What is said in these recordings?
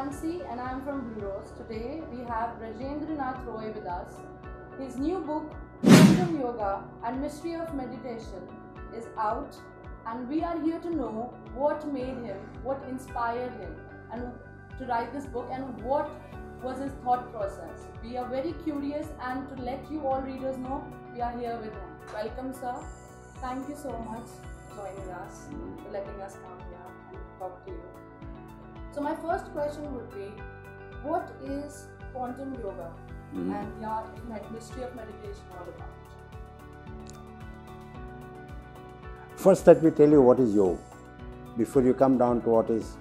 Mansi and I am from Blue Rose. Today we have Brajendra Nath Roy with us. His new book, Quantum Yoga and Mystery of Meditation, is out, and we are here to know what made him, what inspired him, and to write this book, and what was his thought process. We are very curious, and to let you all readers know, we are here with him. Welcome, sir. Thank you so much for joining us, for letting us come here and talk to you. So my first question would be, what is quantum yoga Mhm. and the art of mystery of meditation all about? First, let me tell you what is yoga before you come down to what is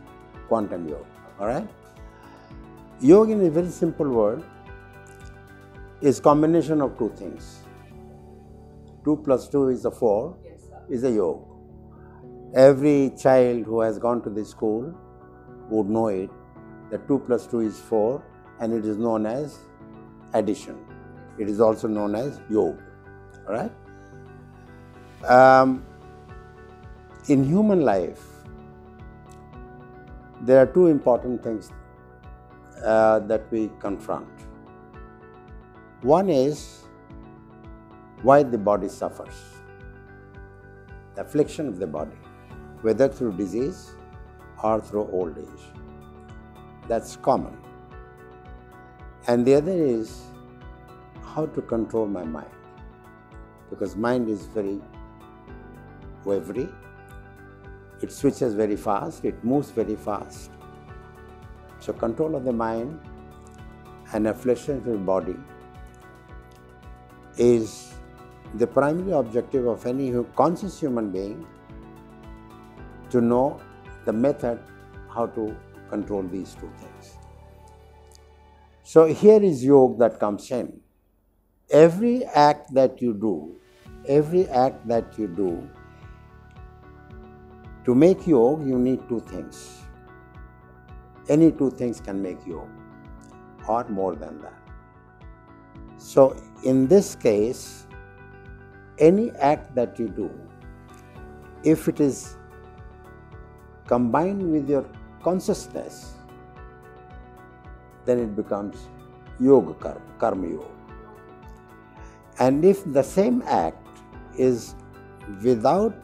quantum yoga. All right? Yoga, in a very simple word, is combination of two things. Two plus two is a four, Yes, sir. is a yoga. Every child who has gone to the school would know it that 2 plus 2 is 4 and it is known as addition. It is also known as yoga. All right? Um, in human life, there are two important things uh, that we confront. One is why the body suffers the affliction of the body, whether through disease or through old age. That's common. And the other is how to control my mind. Because mind is very wavery, it switches very fast, it moves very fast. So, control of the mind and affliction of the body is the primary objective of any conscious human being to know the method how to control these two things. So here is yoga that comes in. Every act that you do, every act that you do, to make yoga, you need two things. Any two things can make yoga, or more than that. So, in this case, any act that you do, if it is combined with your consciousness, then it becomes yoga karma, karma yoga. And if the same act is without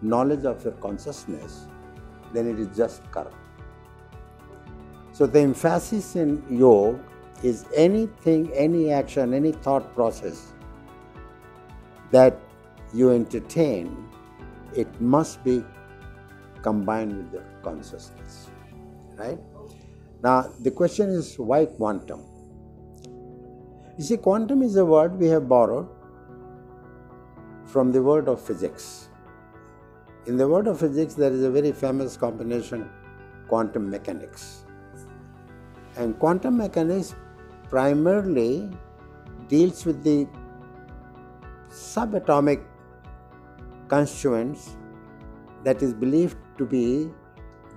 knowledge of your consciousness, then it is just karma. So the emphasis in yoga is anything, any action, any thought process that you entertain, it must be combined with the consciousness. Right? Now, the question is why quantum? You see, quantum is a word we have borrowed from the word of physics. In the world of physics, there is a very famous combination quantum mechanics. And quantum mechanics primarily deals with the subatomic constituents that is believed to be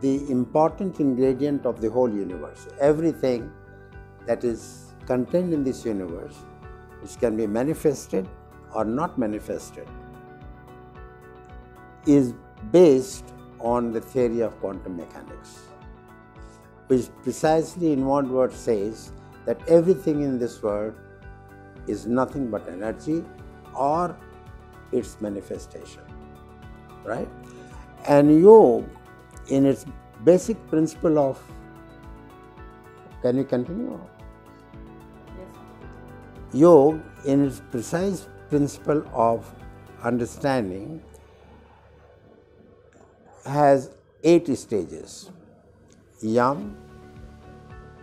the important ingredient of the whole universe. Everything that is contained in this universe, which can be manifested or not manifested, is based on the theory of quantum mechanics, which precisely in one word says that everything in this world is nothing but energy or its manifestation. Right? And yoga, in its basic principle of can you continue? Yes. Yoga, in its precise principle of understanding, has eight stages yam,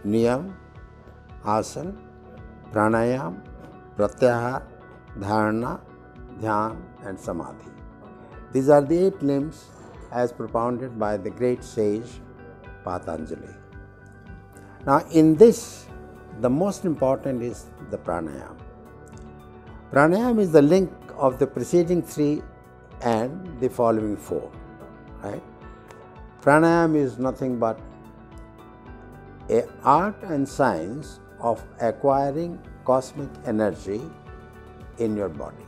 niyam, asan, pranayam, pratyahar, dharana, dhyan, and samadhi. These are the eight limbs as propounded by the great sage Patanjali. Now, in this, the most important is the pranayam. Pranayam is the link of the preceding three and the following four. Right? Pranayam is nothing but a art and science of acquiring cosmic energy in your body.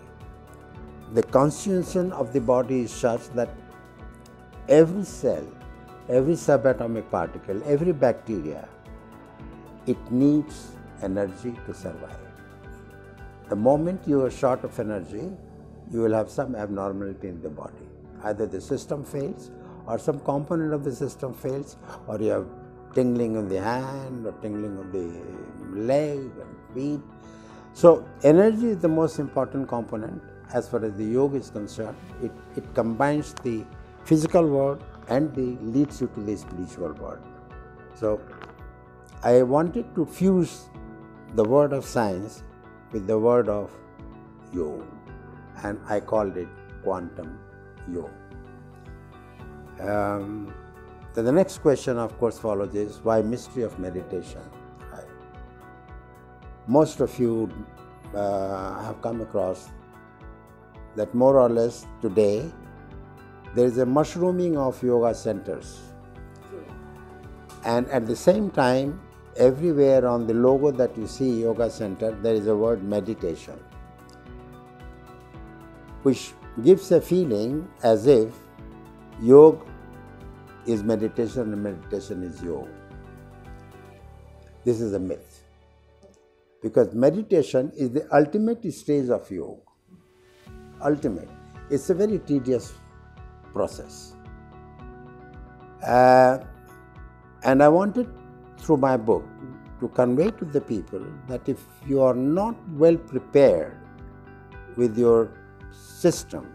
The constitution of the body is such that every cell every subatomic particle, every bacteria, it needs energy to survive. The moment you are short of energy, you will have some abnormality in the body. Either the system fails, or some component of the system fails, or you have tingling in the hand, or tingling of the leg and feet. So, energy is the most important component as far as the yoga is concerned. It, it combines the physical world and the leads you to the spiritual world. So, I wanted to fuse the word of science with the word of yoga, and I called it quantum yoga. Um, the next question, of course, follows is why mystery of meditation? Most of you uh, have come across that more or less today there is a mushrooming of yoga centers. And at the same time, everywhere on the logo that you see, Yoga Center, there is a word meditation, which gives a feeling as if yoga is meditation and meditation is yoga. This is a myth. Because meditation is the ultimate stage of yoga. Ultimate. It's a very tedious process. Uh, and I wanted through my book to convey to the people that if you are not well prepared with your system,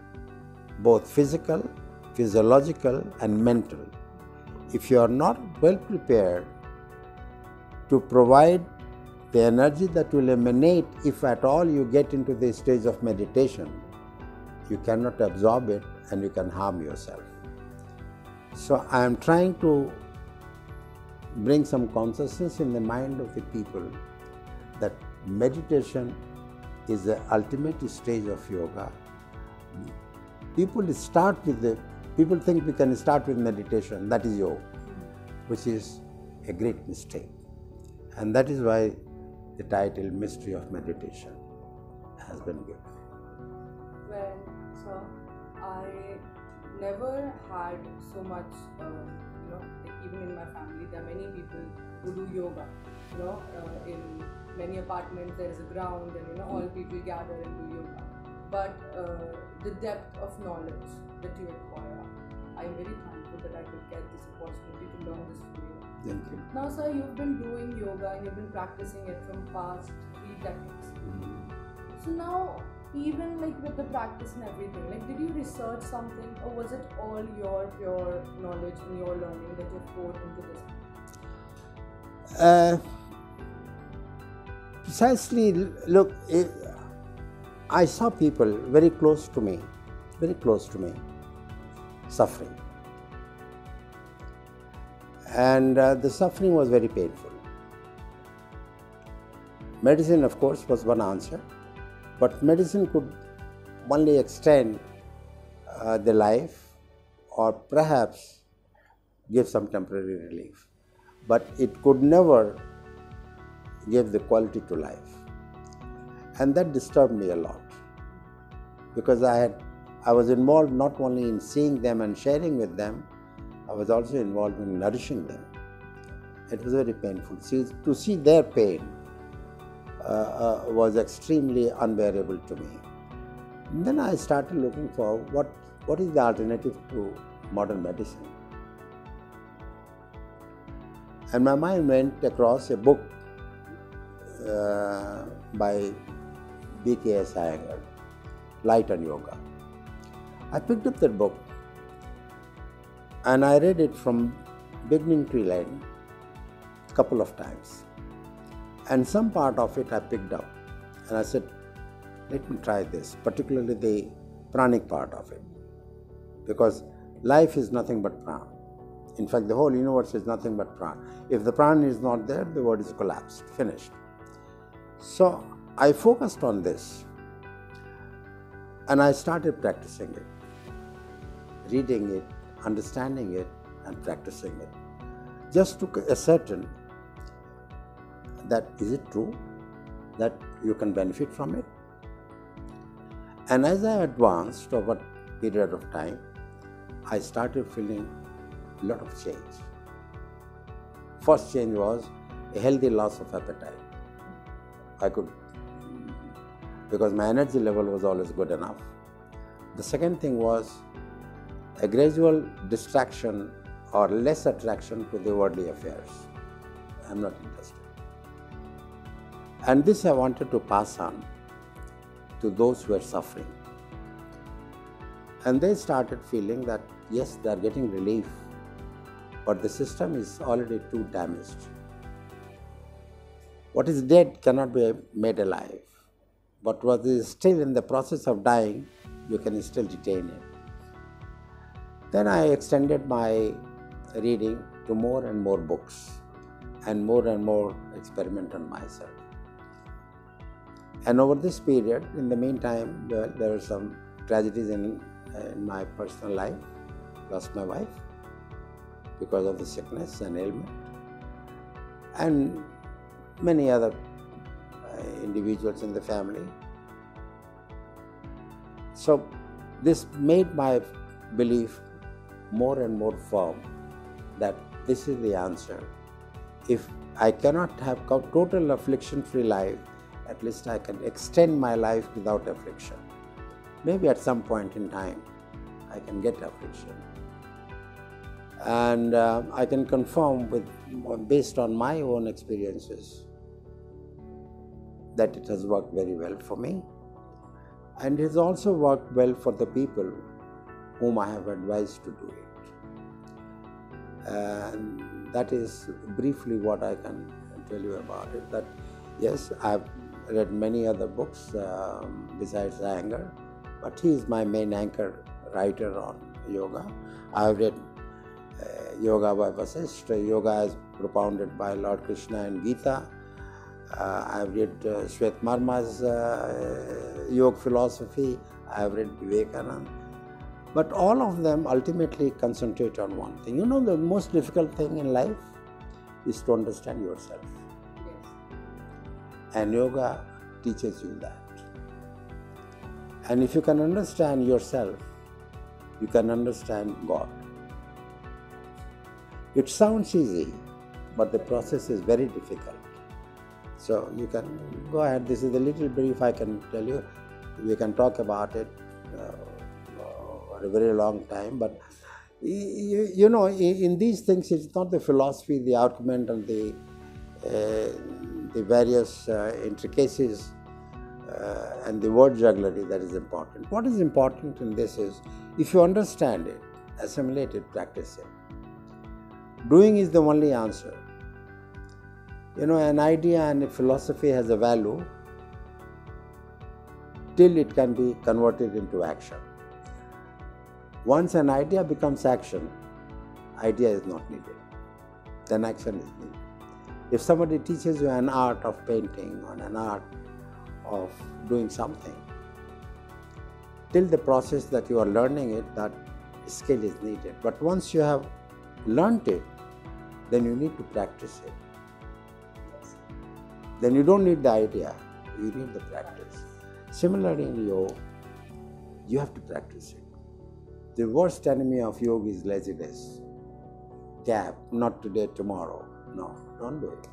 both physical, physiological, and mental, if you are not well prepared to provide the energy that will emanate if at all you get into the stage of meditation, you cannot absorb it and you can harm yourself. So, I am trying to bring some consciousness in the mind of the people that meditation is the ultimate stage of yoga. People start with the people think we can start with meditation, that is yoga, which is a great mistake. And that is why the title Mystery of Meditation has been given. Well, I never had so much, um, you know, even in my family, there are many people who do yoga. You know, uh, in many apartments there is a ground, and you know, all people gather and do yoga. But uh, the depth of knowledge that you acquire, I am very thankful that I could get this opportunity to learn this from you. Thank you. Now, sir, you've been doing yoga and you've been practicing it from past three decades. So now, even like with the practice and everything, like did you research something or was it all your pure knowledge and your learning that you've poured into this? Uh, precisely, look, eh, I saw people very close to me, very close to me, suffering. And uh, the suffering was very painful. Medicine, of course, was one answer, but medicine could only extend uh, the life or perhaps give some temporary relief, but it could never give the quality to life. And that disturbed me a lot because I had I was involved not only in seeing them and sharing with them, I was also involved in nourishing them. It was very painful. To see their pain was extremely unbearable to me. And then I started looking for what, what is the alternative to modern medicine. And my mind went across a book uh, by B.K.S. Iyengar, Light on Yoga. I picked up that book and I read it from beginning to end a couple of times. And some part of it I picked up and I said, let me try this, particularly the pranic part of it. Because life is nothing but prana. In fact, the whole universe is nothing but prana. If the prana is not there, the world is collapsed, finished. So I focused on this and I started practicing it, reading it, understanding it, and practicing it. Just to ascertain that is it true that you can benefit from it? And as I advanced over a period of time, I started feeling a lot of change. First change was a healthy loss of appetite. I could, because my energy level was always good enough. The second thing was a gradual distraction or less attraction to the worldly affairs. I'm not interested. And this I wanted to pass on to those who are suffering. And they started feeling that yes, they are getting relief, but the system is already too damaged. What is dead cannot be made alive, but what is still in the process of dying, you can still retain it. Then I extended my reading to more and more books and more and more experiment on myself. And over this period, in the meantime, there were some tragedies in, in my personal life. Lost my wife because of the sickness and ailment, and many other uh, individuals in the family. So, this made my belief more and more firm that this is the answer. If I cannot have total affliction free life, at least I can extend my life without affliction. Maybe at some point in time, I can get affliction. And uh, I can confirm with, based on my own experiences, that it has worked very well for me. And it has also worked well for the people whom I have advised to do it. And that is briefly what I can tell you about it. That yes, I've read many other books um, besides Iyengar, but he is my main anchor writer on yoga. I have read uh, Yoga by Vasishtha, Yoga as propounded by Lord Krishna in Gita. Uh, I have read uh, Shwet Marma's uh, yoga philosophy. I have read Vivekananda. But all of them ultimately concentrate on one thing. You know, the most difficult thing in life is to understand yourself. And yoga teaches you that. And if you can understand yourself, you can understand God. It sounds easy, but the process is very difficult. So you can go ahead. This is a little brief I can tell you. We can talk about it uh, for a very long time, but you, you know, in, in, these things, it's not the philosophy, the argument, and the uh, the various uh, intricacies uh, and the word jugglery that is important. What is important in this is if you understand it, assimilate it, practice it. Doing is the only answer. You know, an idea and a philosophy has a value till it can be converted into action. Once an idea becomes action, idea is not needed, then action is needed. If somebody teaches you an art of painting or an art of doing something, till the process that you are learning it, that skill is needed. But once you have learned it, then you need to practice it. Then you don't need the idea, you need the practice. Similarly, in yoga, you have to practice it. The worst enemy of yoga is laziness. Gap, not today, tomorrow. No. Don't do it.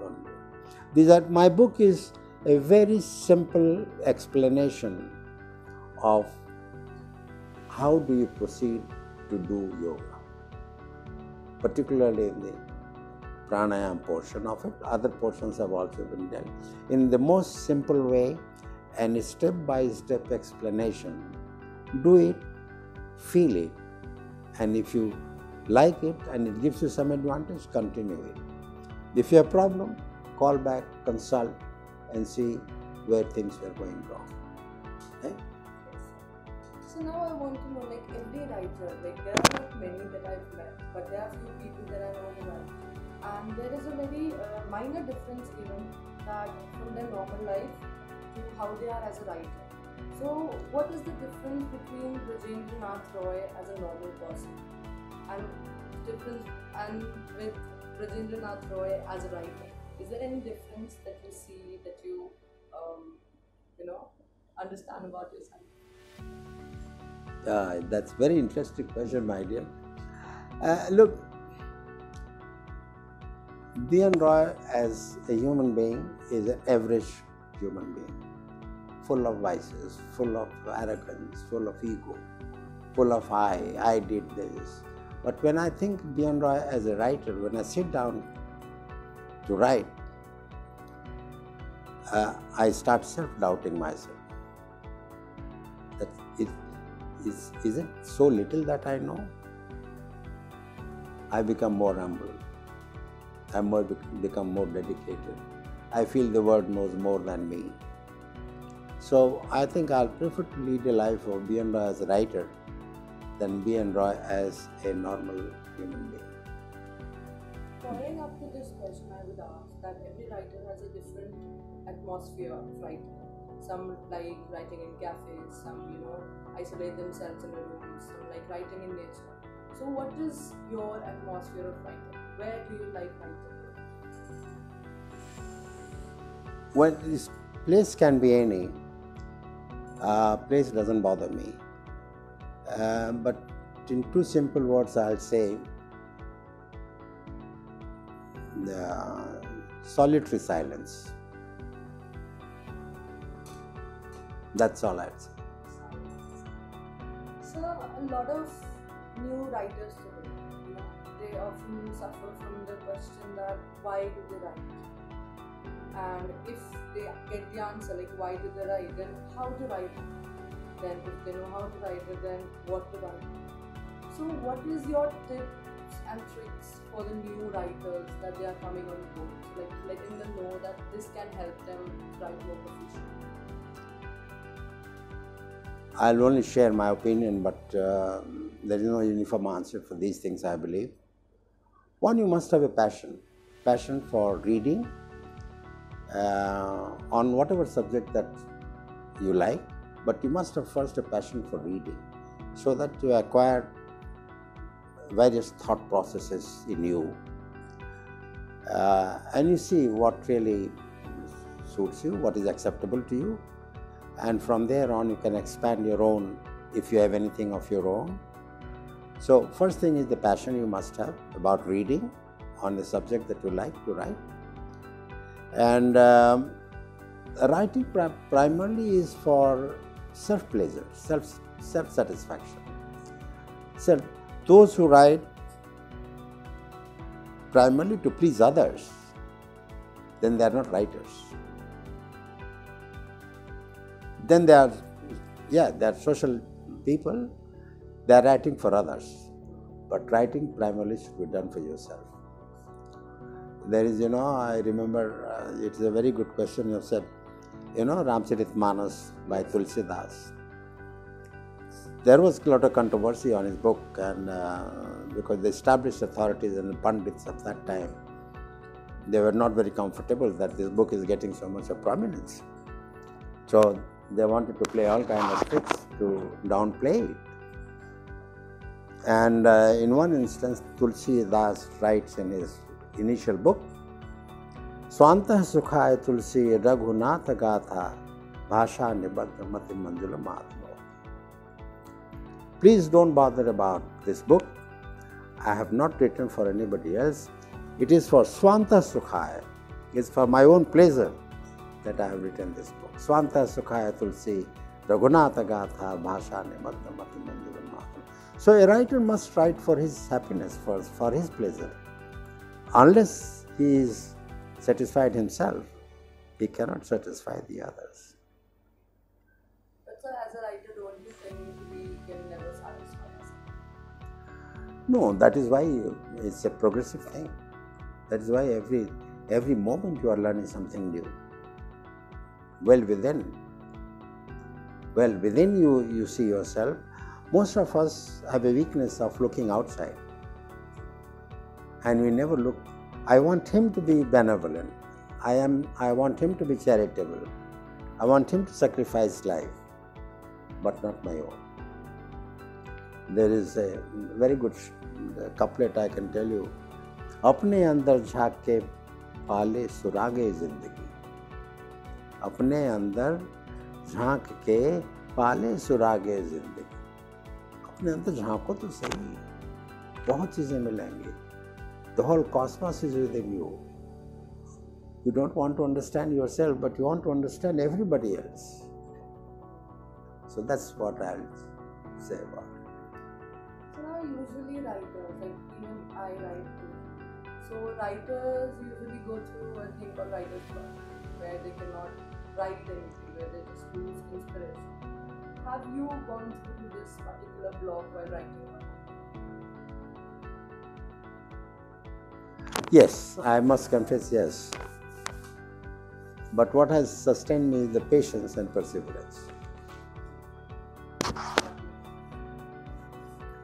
Don't do it. These are my book is a very simple explanation of how do you proceed to do yoga, particularly in the pranayam portion of it. Other portions have also been done in the most simple way and step by step explanation. Do it, feel it, and if you like it and it gives you some advantage, continue it. If you have a problem, call back, consult, and see where things were going wrong. Okay? So now I want to know, like every writer, like there are not many that I've met, but there are few people that I know well, and there is a very uh, minor difference even that from their normal life to how they are as a writer. So, what is the difference between Brajendra Nath Roy as a normal person and difference and with Brajendranath Roy as a writer? Is there any difference that you see that you, um, you know, understand about yourself? Uh, that's very interesting question, my dear. Uh, look, B.N. Roy as a human being is an average human being, full of vices, full of arrogance, full of ego, full of I, I did this. But when I think B.N. Roy as a writer, when I sit down to write, uh, I start self doubting myself. That it is, is it so little that I know? I become more humble. I more become more dedicated. I feel the world knows more than me. So I think I'll prefer to lead a life of. Roy as a writer than B.N. Roy as a normal human being. Following up to this question, I would ask that every writer has a different atmosphere of writing. Some like writing in cafes, some, you know, isolate themselves in a room, some like writing in nature. So, what is your atmosphere of writing? Where do you like writing? Well, this place can be any. Uh, place doesn't bother me. Uh, but in two simple words, I'll say the solitary silence. That's all I'd say. So, a lot of new writers today, you know, they often suffer from the question that why do they write? And if they get the answer like why do they write, then how to write Then if they know how to write it, then what to write? So, what is your tips and tricks for the new writers that they are coming on board? Like letting them know that this can help them write more proficiently. I'll only share my opinion, but uh, there is no uniform answer for these things, I believe. One, you must have a passion passion for reading uh, on whatever subject that you like, but you must have first a passion for reading so that you acquire various thought processes in you. Uh, and you see what really suits you, what is acceptable to you, and from there on you can expand your own if you have anything of your own. So first thing is the passion you must have about reading on the subject that you like to write. And um, writing primarily is for self pleasure self self satisfaction so those who write primarily to please others then they are not writers then they are, yeah, they are social people. They are writing for others, but writing primarily should be done for yourself. There is, you know, I remember uh, it is a very good question you said, you know, Manas by Tulsidas. There was a lot of controversy on his book, and uh, because the established authorities and the pundits of that time, they were not very comfortable that this book is getting so much of prominence. So they wanted to play all kind of tricks to downplay it. And uh, in one instance, Tulsi Das writes in his initial book, Swantah Sukhaya Tulsi Raghunatha Gatha Bhasha Nibadha Mati Manjula Mahatma. Please don't bother about this book. I have not written for anybody else. It is for Swantah Sukhaya. It's for my own pleasure that I have written this book. Swanta Sukhaya Tulsi, Raghunatha Gatha, Bhasha Nibadha Mati So a writer must write for his happiness, for, for his pleasure. Unless he is satisfied himself, he cannot satisfy the others. But so as a writer, don't you think we can never satisfy No, that is why it's a progressive thing. That is why every every moment you are learning something new well within. Well within you, you see yourself. Most of us have a weakness of looking outside. And we never look. I want him to be benevolent. I am I want him to be charitable. I want him to sacrifice life, but not my own. There is a very good couplet I can tell you. अपने अंदर झाँक के पाले सुरागे ज़िंदगी अपने अंदर झाँक के पाले सुरागे ज़िंदगी अपने अंदर झांको तो सही बहुत चीज़ें मिलेंगी The whole cosmos is within you. You don't want to understand yourself, but you want to understand everybody else. So that's what I'll say about it. So now, usually writers, like even I write too. So writers usually go through a thing called writer's block, where they cannot write anything, where they just lose inspiration. Have you gone through this particular block while writing? Yes, I must confess, yes. But what has sustained me is the patience and perseverance.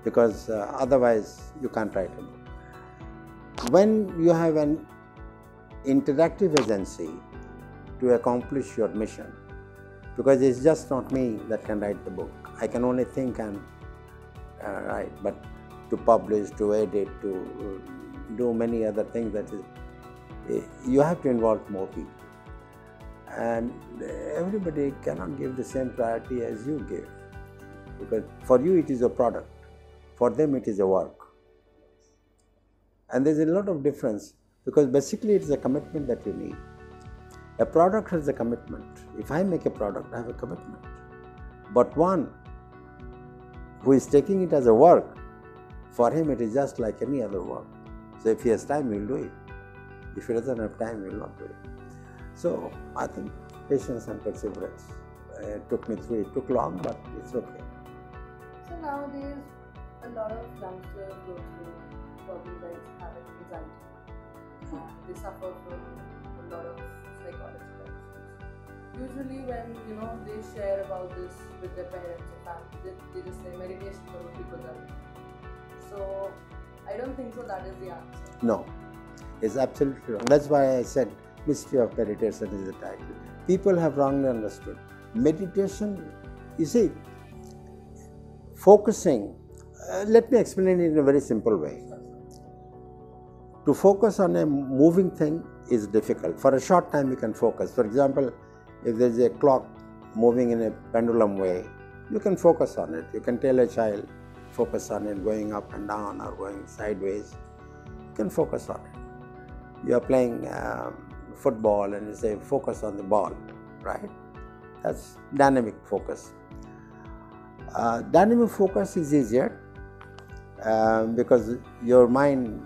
Because uh, otherwise, you can't write a book. When you have an interactive agency to accomplish your mission, because it's just not me that can write the book. I can only think and uh, write, but to publish, to edit, to uh, do many other things that is, eh, you have to involve more people. And everybody cannot give the same priority as you give because for you it is a product for them it is a work. And there's a lot of difference because basically it is a commitment that you need. A product has a commitment. If i make a product i have a commitment. But one who is taking it as a work for him it is just like any other work so if he has time he will do it if he doesn't have time he will not do it so I think patience and perseverance uh, took me through. It took long, but it's okay. So nowadays, a lot of youngsters go through problems like having anxiety. And they suffer from a lot of psychological issues. Usually, when you know they share about this with their parents or family, they, they just say meditation for people that. So I don't think so. That is the answer. No, it's absolutely wrong. That's why I said Mystery of Meditation is the title. People have wrongly understood. Meditation, you see, focusing, uh, let me explain it in a very simple way. To focus on a moving thing is difficult. For a short time, you can focus. For example, if there's a clock moving in a pendulum way, you can focus on it. You can tell a child, focus on it going up and down or going sideways. You can focus on it. You are playing um, football and you say focus on the ball, right? That's dynamic focus. Uh, dynamic focus is easier uh, because your mind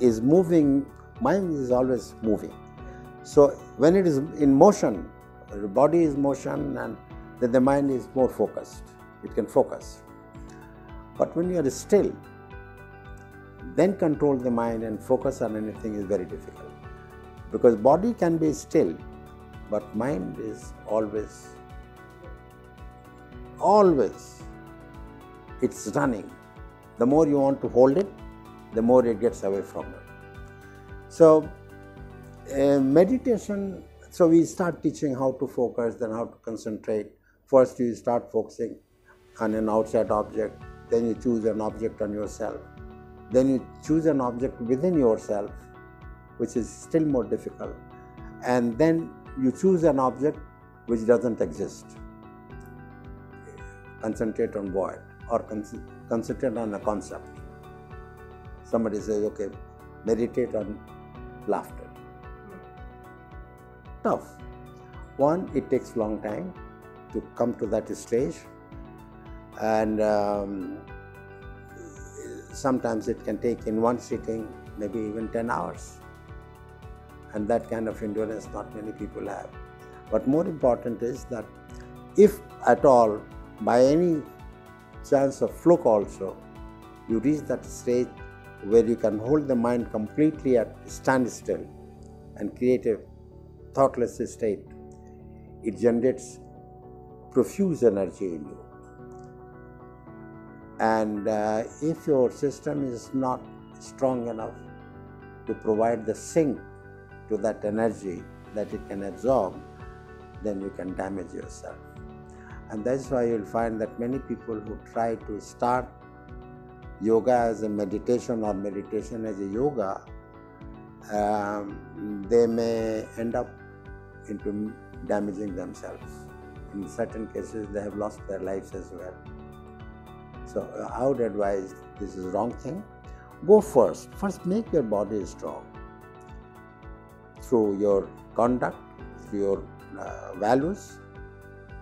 is moving, mind is always moving. So when it is in motion, the body is motion and then the mind is more focused. It can focus. But when you are still, then control the mind and focus on anything is very difficult. Because body can be still but mind is always always it's running. The more you want to hold it the more it gets away from you. So uh, meditation so we start teaching how to focus then how to concentrate. First you start focusing on an outside object then you choose an object on yourself then you choose an object within yourself which is still more difficult. And then you choose an object which doesn't exist. Concentrate on void or con- concentrate on a concept. Somebody says, okay, meditate on laughter. Tough. One, it takes long time to come to that stage, and um, sometimes it can take in one sitting maybe even 10 hours and that kind of endurance not many people have. But more important is that if at all, by any chance of fluke also, you reach that stage where you can hold the mind completely at standstill and create a thoughtless state, it generates profuse energy in you. And uh, if your system is not strong enough to provide the sink to that energy that it can absorb, then you can damage yourself. And that's why you'll find that many people who try to start yoga as a meditation or meditation as a yoga, um, they may end up into damaging themselves. In certain cases, they have lost their lives as well. So I would advise this is wrong thing. go first. First, make your body strong through your conduct, through your uh, values,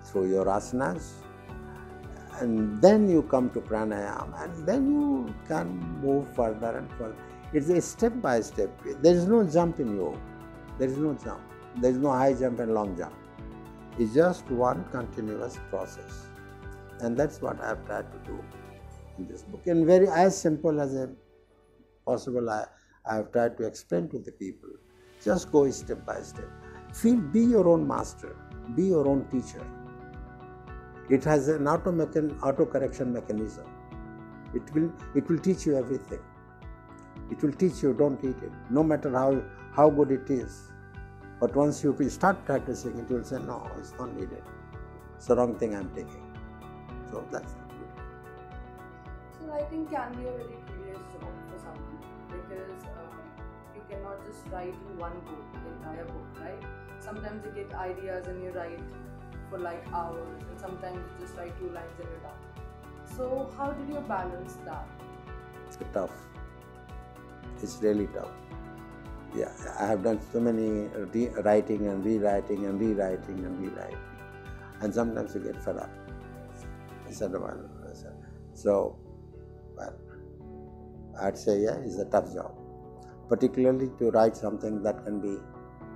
through your asanas, and then you come to pranayama, and then you can move further and further. It's a step by step. There is no jump in yoga. There is no jump. There is no high jump and long jump. It's just one continuous process, and that's what I have tried to do in this book. And very as simple as a possible, I, I have tried to explain to the people. Just go step by step. Feel, be your own master, be your own teacher. It has an auto, mechan, auto correction mechanism. It will, it will teach you everything. It will teach you, don't eat it, no matter how, how good it is. But once you start practicing, it will say, no, it's not needed. It's the wrong thing I'm taking. So that's it. So writing can be a very tedious job for someone because um, you cannot just write in one book, the entire book, right? Sometimes you get ideas and you write for like hours, and sometimes you just write two lines and you're done. So how did you balance that? It's tough. It's really tough. Yeah, I have done so many re- writing and rewriting and rewriting and rewriting, and sometimes you get fed up. Well, so, well, I'd say, yeah, it's a tough job, particularly to write something that can be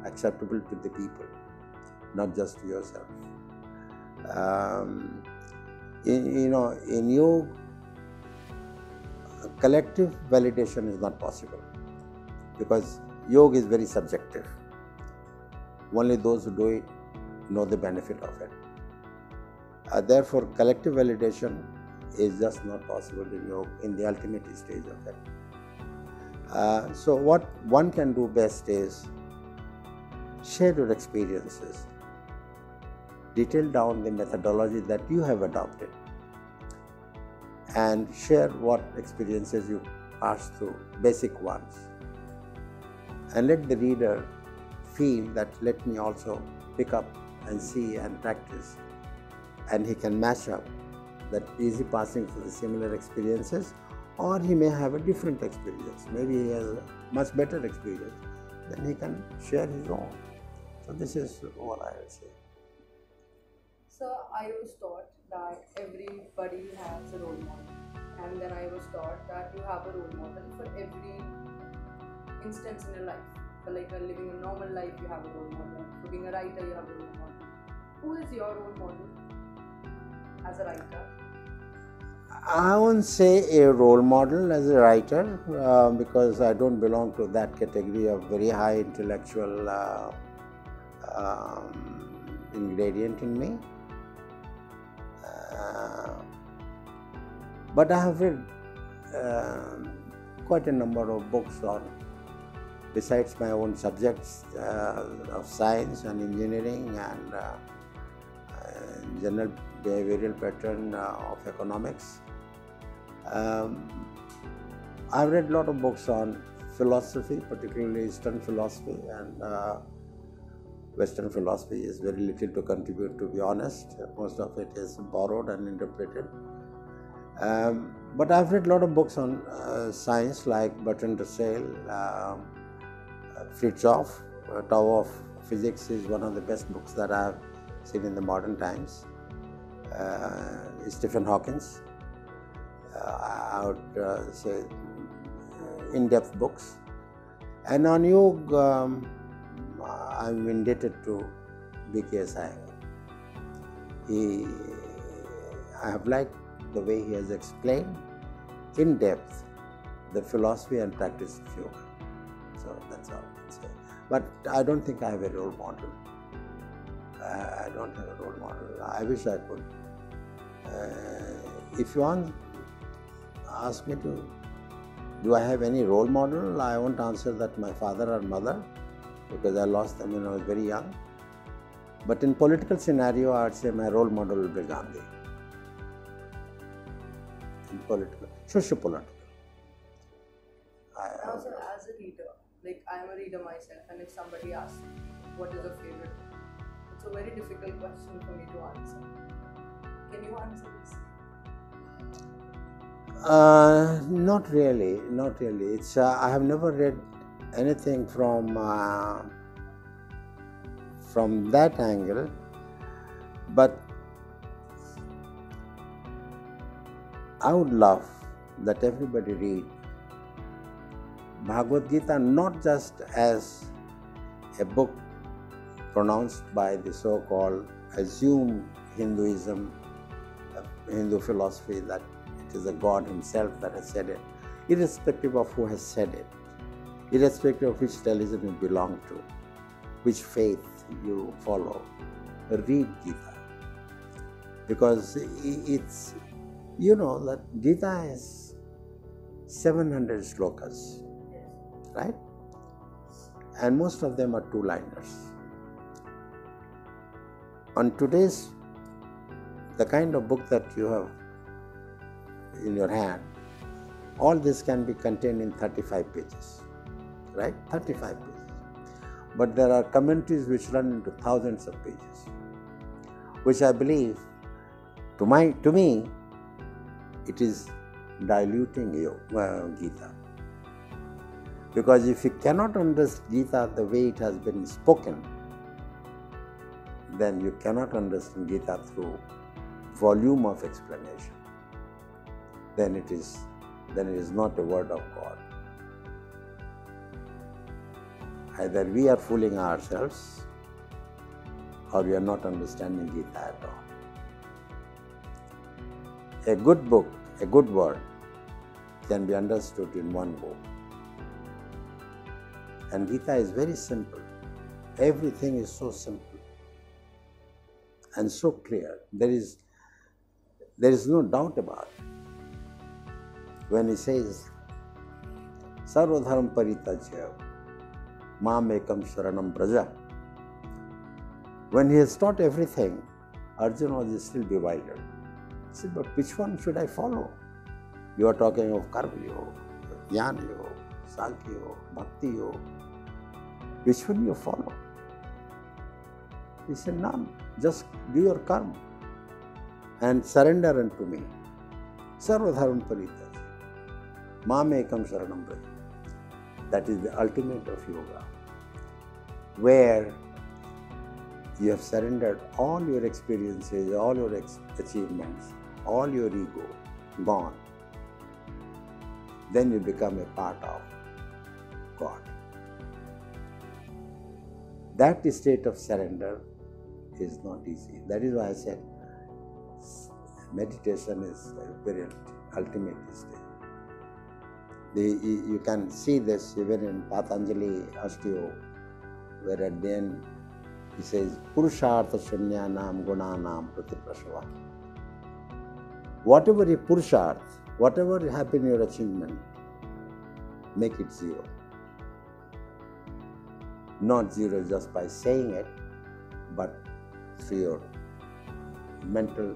acceptable to the people, not just to yourself. Um, in, you know, in you, collective validation is not possible because yoga is very subjective. Only those who do it know the benefit of it. Uh, therefore, collective validation is just not possible in yoga in the ultimate stage of that. Uh, so, what one can do best is share your experiences, detail down the methodology that you have adopted, and share what experiences you passed through, basic ones and let the reader feel that let me also pick up and see and practice and he can match up that he passing through the similar experiences or he may have a different experience maybe he has a much better experience then he can share his own so this is what i would say So I was taught that everybody has a role model, and then I was taught that you have a role model for every instance in your life. For like uh, living a normal life, you have a role model. For being a writer, you have a role model. Who is your role model as a writer? I won't say a role model as a writer uh, because I don't belong to that category of very high intellectual uh, um, ingredient in me. Uh, but I have read um quite a number of books on, besides my own subjects uh, of science and engineering and uh, general behavioral pattern uh, of economics. Um, I've read a lot of books on philosophy, particularly Eastern philosophy, and uh, Western philosophy is very little to contribute, to be honest. Most of it is borrowed and interpreted. Um, but I've read a lot of books on uh, science, like Bertrand Russell, um, Fritz uh, Tao of Physics is one of the best books that I've seen in the modern times. Uh, Stephen Hawkins, uh, I would uh, say in-depth books. And on yoga, um, I'm indebted to B.K.S. Iyengar. He, I have liked the way he has explained in depth the philosophy and practice of yoga. So that's all I can say. But I don't think I have a role model. I I don't have a role model. I wish I could. Uh, if you want, ask me to, do I have any role model? I won't answer that my father or mother because I lost them when I was very young. But in political scenario, I would say my role model will be Gandhi. In political, socio-political. I, Also, as a reader, like I am a reader myself, and if somebody asks what is your favorite? It's a very difficult question for me to answer. Can you answer this? Uh, not really, not really. It's uh, I have never read anything from uh, from that angle, but I would love that everybody read Bhagavad Gita not just as a book pronounced by the so-called assumed Hinduism, Hindu philosophy that it is a God Himself that has said it, irrespective of who has said it, irrespective of which religion you belong to, which faith you follow, read Gita. Because it's, you know, that Gita is 700 slokas, right? And most of them are two liners. On today's, the kind of book that you have in your hand, all this can be contained in 35 pages, right? 35 pages. But there are commentaries which run into thousands of pages, which I believe, to my to me, it is diluting your uh, Gita. Because if you cannot understand Gita the way it has been spoken, then you cannot understand Gita through volume of explanation then it is then it is not a word of God. Either we are fooling ourselves or we are not understanding Gita at all. A good book, a good word can be understood in one book. And Gita is very simple. Everything is so simple and so clear. There is there is no doubt about it when he says, Sarvadharam Paritajya, Mam Ekam Sharanam Braja. When he has taught everything, Arjuna was still bewildered. He said, But which one should I follow? You are talking of Karma Yoga, Jnana Yoga, Sankhya Yoga, Bhakti Yoga. Which one you follow? He said, None. Just do your karma and surrender unto me. Sarvadharma Paritajya. Mamekam Sharanam That is the ultimate of yoga, where you have surrendered all your experiences, all your ex- achievements, all your ego, gone. Then you become a part of God. That state of surrender is not easy. That is why I said meditation is very ultimate state. The, you can see this even in Patanjali Astyo, where at the end he says, Purushartha Shunyanam Gunanam Pratiprasava. Whatever is Purusharth, whatever happen in your achievement, make it zero. Not zero just by saying it, but through your mental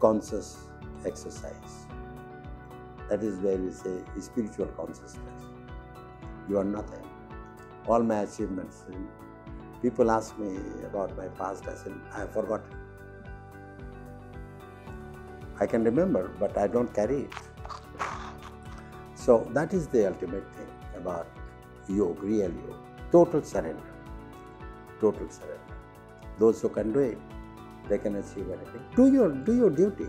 conscious exercise. That is where we say spiritual consciousness. You are nothing. All my achievements. People ask me about my past. I said, I have forgotten. I can remember, but I don't carry it. So that is the ultimate thing about yoga, real yoga. Total surrender. Total surrender. Those who can do it, they can achieve anything. Do your do your duty.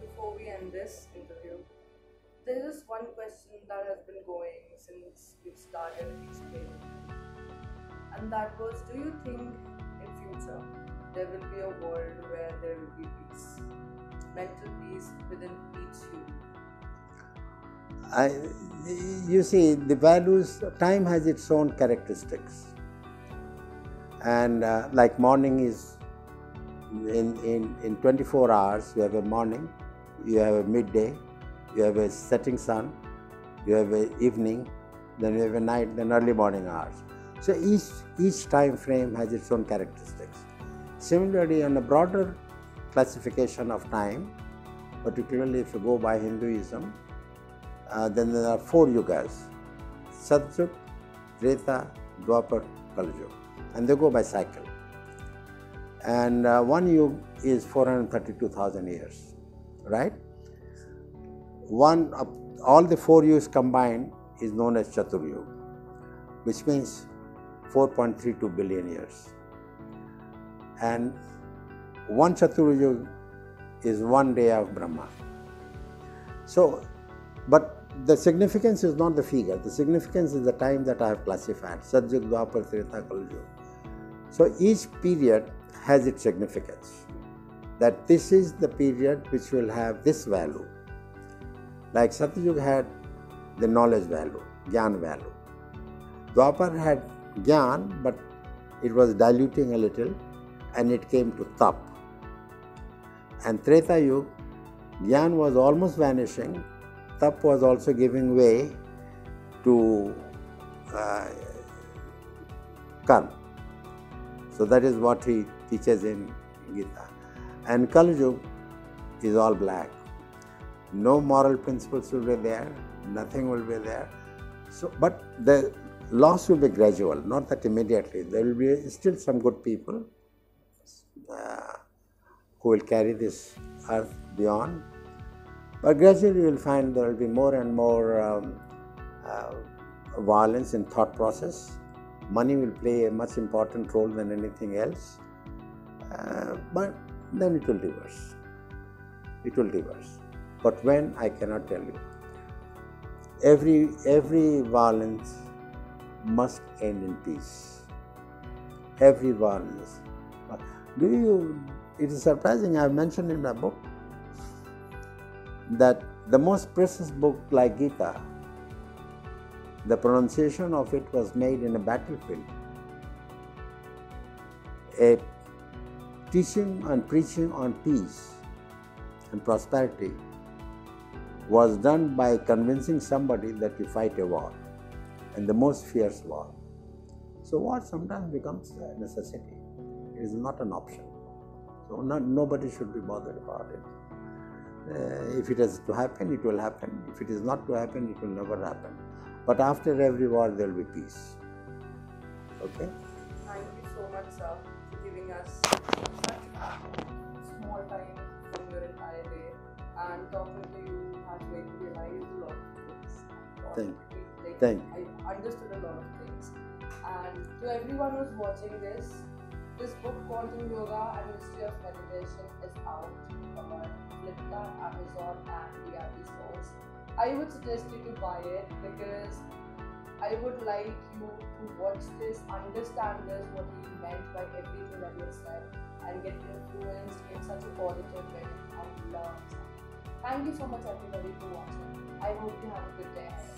Before we end this interview, there is one question that has been going since we started explaining, and that was, do you think in future there will be a world where there will be peace, mental peace within each human? I, you see, the values, time has its own characteristics. And uh, like morning is in, in, in 24 hours, you have a morning, you have a midday, you have a setting sun, you have a evening, then you have a night, then early morning hours. So each, each time frame has its own characteristics. Similarly, on a broader classification of time, particularly if you go by Hinduism, uh, then there are four yugas Satyug, Treta, Dwapar, Kaljug, and they go by cycle. And uh, one yug is 432,000 years. right? One of all the four yugas combined is known as Chaturyuga, which means 4.32 billion years. And one Chaturyuga is one day of Brahma. So, but the significance is not the figure, the significance is the time that I have classified Satyug, Dwapar, Treta, Kaljug. So each period has its significance. That this is the period which will have this value. Like Satyug had the knowledge value, Gyan value. Dwapar had Gyan, but it was diluting a little and it came to Tap. And Treta Yuga, Gyan was almost vanishing, Tap was also giving way to uh, Karma. So that is what he teaches in Gita. And Kali is all black. No moral principles will be there, nothing will be there. So, but the loss will be gradual, not that immediately. There will be still some good people uh, who will carry this earth beyond. But gradually you will find there will be more and more um, uh, violence in thought process. Money will play a much important role than anything else. Uh, but then it will reverse. It will reverse. But when I cannot tell you. Every every violence must end in peace. Every violence. Do you? It is surprising. I have mentioned in my book that the most precious book like Gita, the pronunciation of it was made in a battlefield. A teaching and preaching on peace and prosperity was done by convincing somebody that you fight a war and the most fierce war. So, war sometimes becomes a necessity, it is not an option. So, not, nobody should be bothered about it. Uh, if it has to happen, it will happen. If it is not to happen, it will never happen. But after every war, there will be peace. Okay? Thank you so much, sir, for giving us such small time from your entire day and talking to you has made me realize a lot of things. Thank Like, Thank I understood a lot of things. And to everyone who's watching this, this book Quantum Yoga and Mystery of Meditation is out on Flipkart, Amazon, and DRB stores. I would suggest you to buy it because I would like you to watch this, understand this, what he meant by everything that he said, and get influenced in such a positive way and something. Thank you so much, everybody, for watching. I hope you have a good day.